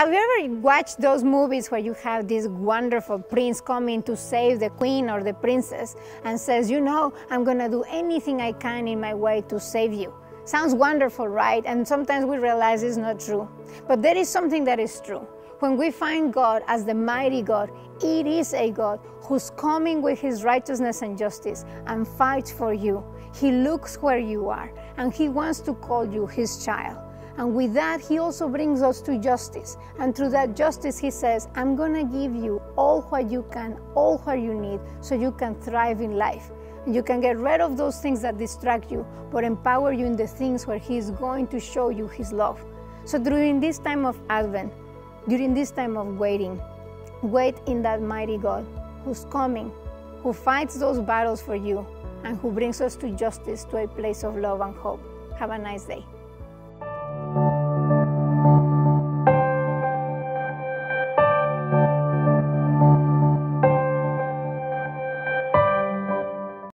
Have you ever watched those movies where you have this wonderful prince coming to save the queen or the princess and says, You know, I'm gonna do anything I can in my way to save you? Sounds wonderful, right? And sometimes we realize it's not true. But there is something that is true. When we find God as the mighty God, it is a God who's coming with his righteousness and justice and fights for you. He looks where you are and he wants to call you his child. And with that, He also brings us to justice. And through that justice, He says, I'm going to give you all what you can, all what you need, so you can thrive in life. And you can get rid of those things that distract you, but empower you in the things where He is going to show you His love. So during this time of Advent, during this time of waiting, wait in that mighty God who's coming, who fights those battles for you, and who brings us to justice, to a place of love and hope. Have a nice day.